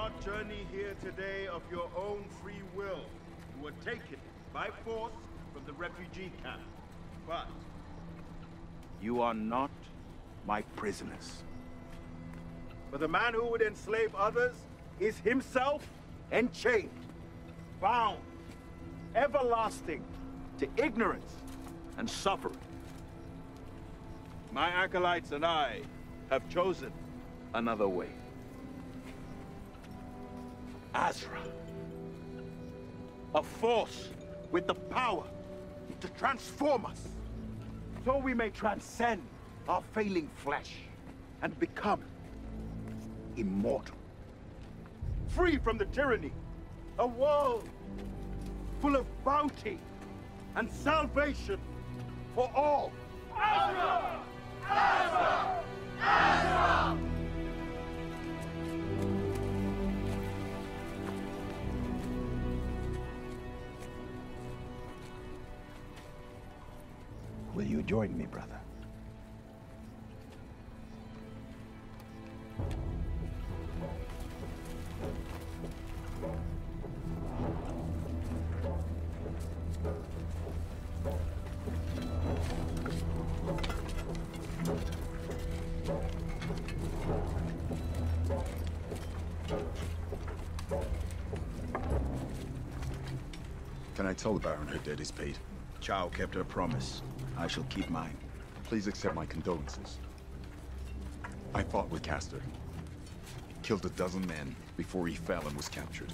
not journey here today of your own free will. You were taken by force from the refugee camp. But you are not my prisoners. For the man who would enslave others is himself enchained, bound, everlasting to ignorance and suffering. My acolytes and I have chosen another way. Azra. A force with the power to transform us. So we may transcend our failing flesh and become immortal. Free from the tyranny. A world full of bounty and salvation for all. Azra! Azra! Will you join me, brother? Can I tell the Baron her debt is paid? Chau kept her promise. I shall keep mine. Please accept my condolences. I fought with Castor. Killed a dozen men before he fell and was captured.